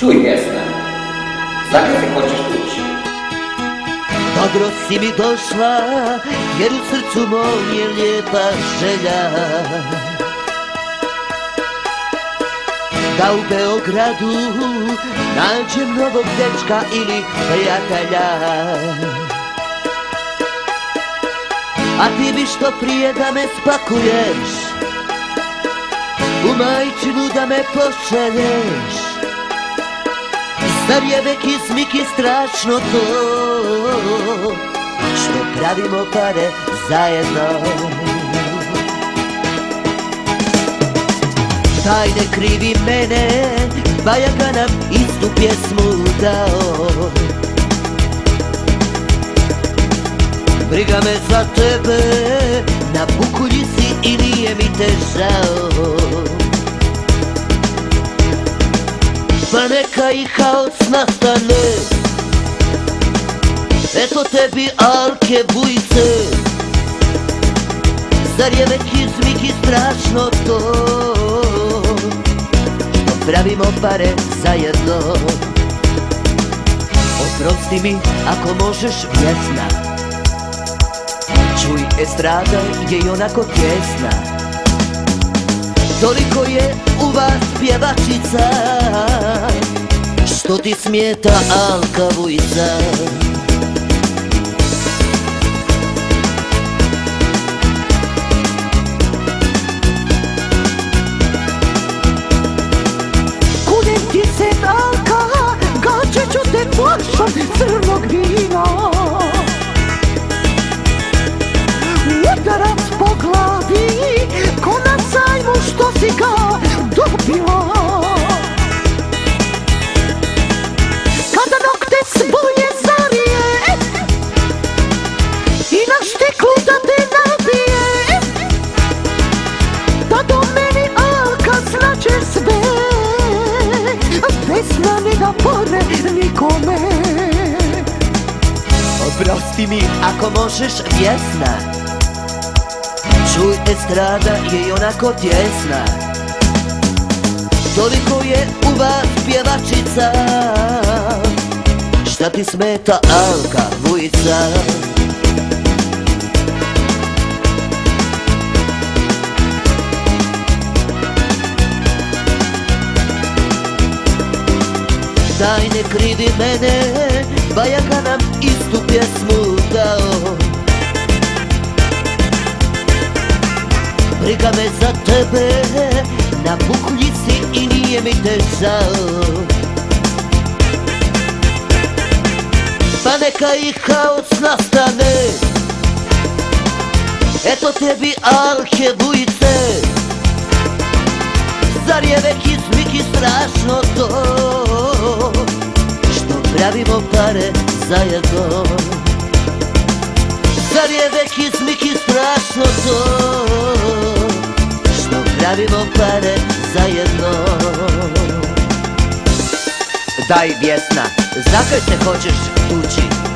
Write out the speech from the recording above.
Čuj, Vesna, zakaj se hoćeš tući? Dobro si mi došla, jer u srcu mom je lijepa želja. Da u Beogradu nađem novog dečka ili prijatelja. A ti bi što prije da me spakuješ U majčinu da me pošalješ Zar je veki smiki strašno to Što pravimo pare zajedno? Taj ne krivi mene Bajaga nam istu pjesmu dao. Briga me za tebe Na bukulji si i nije mi te žao Pa neka i haos nastane. Eto tebi alke bujice. Zar je već izmik i strašno to? Što pravimo pare zajedno. Oprosti mi ako možeš vjesna. Čuj estrada je i onako tjesna Toliko je u vas pjevačica Što ti smijeta Alka Vujca Kudim ti se Alka, gađat ću te flašom crnog vina pore nikome. Oprosti mi ako možeš vjesna. Čuj estrada je i onako tjesna. Toliko je u vas pjevačica. Šta ti smeta Alka Vujca Daj ne krivi mene Bajaka nam istu pjesmu dao. Briga me za tebe Na buklji i nije mi te žao. Pa neka i haos nastane. Eto tebi alke bujice. Zar je već izmiki strašno to pravimo pare zajedno Zar je već izmiki strašno to Što pravimo pare zajedno Daj Vjesna, zakaj se hoćeš tući?